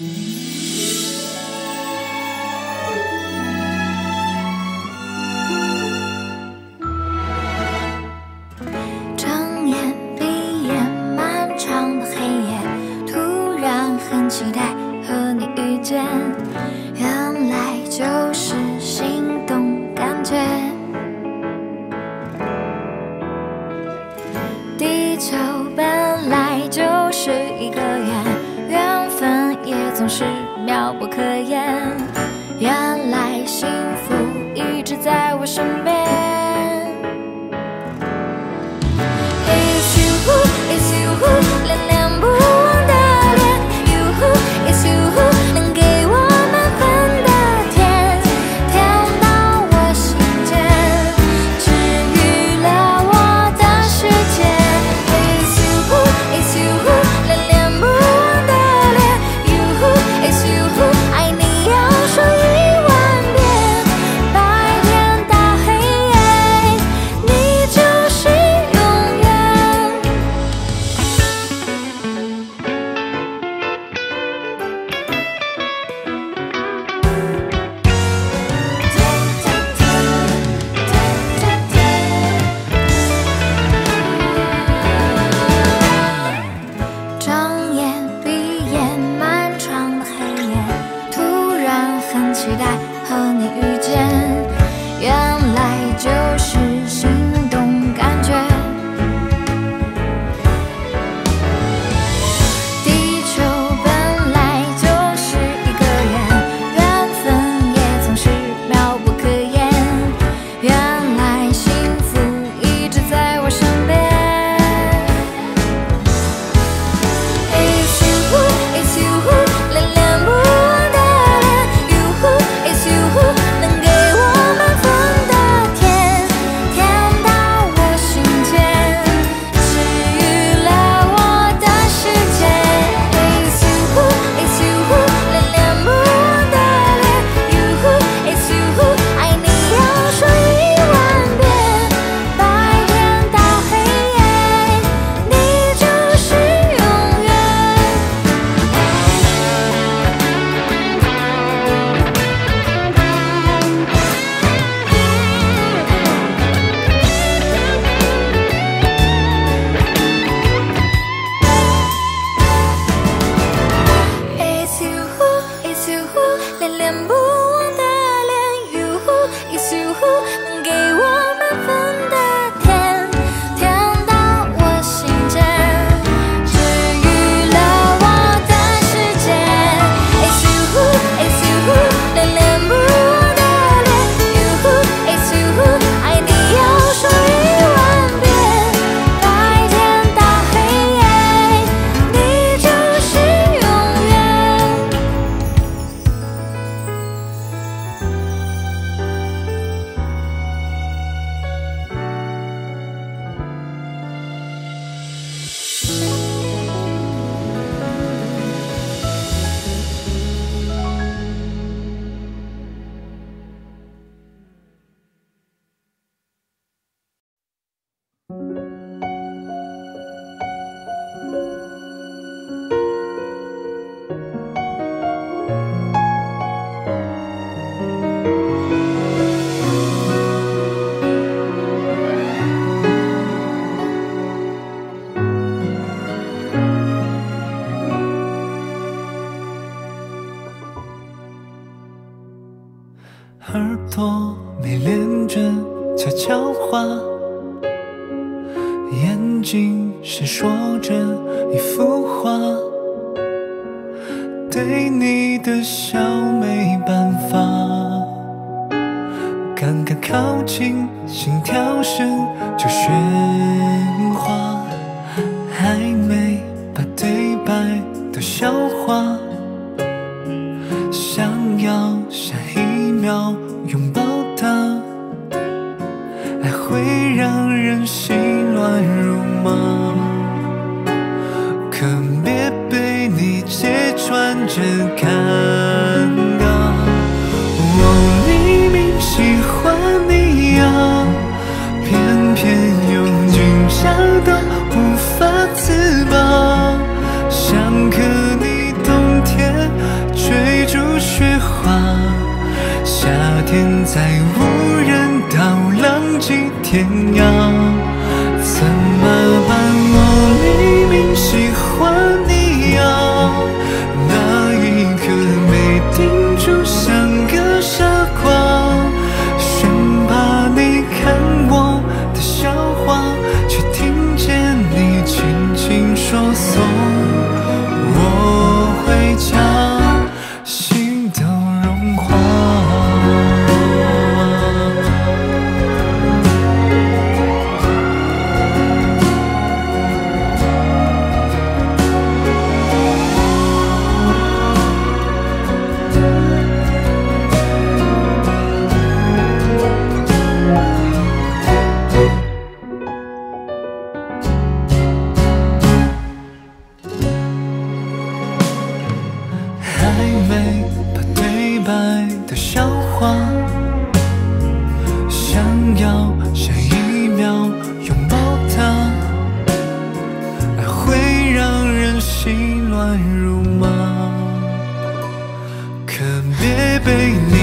Mm-hmm. 是妙不可言。原来幸福一直在我身边。给我满分的没办法，刚刚靠近心跳声就喧哗，还没把对白都消化，想要下一秒拥抱他，爱会让人心乱如麻，可别被你揭穿。这感。心乱如麻，可别被你。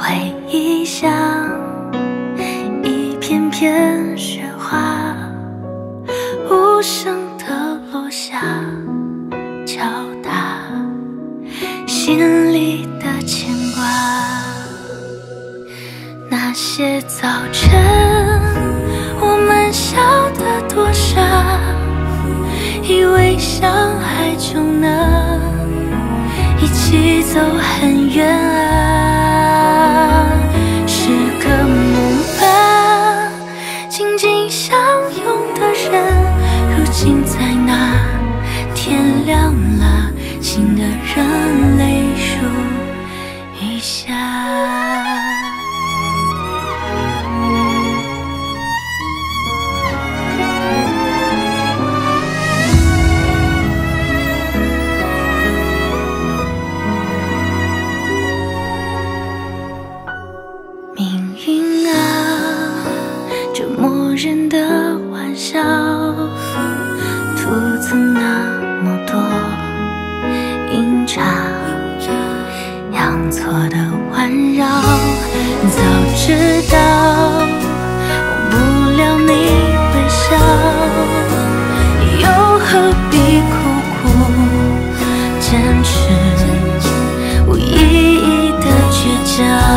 回忆像一片片雪花无声的落下敲打心里的牵挂。那些早晨我们笑得多傻以为相爱就能一起走很远。坚持无意义的倔强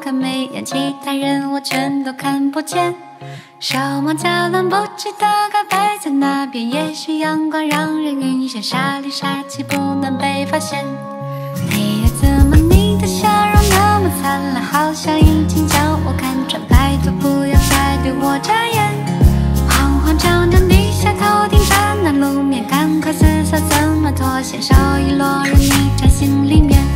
看眉眼，其他人我全都看不见。手忙脚乱，不知道该摆在哪边。也许阳光让人晕眩，傻里傻气不能被发现。哎呀，怎么你的笑容那么灿烂，好像已经将我看穿，拜托不要再对我眨眼。慌慌张张低下头，盯着那路面，赶快思索怎么脱险，手一落入你掌心里面。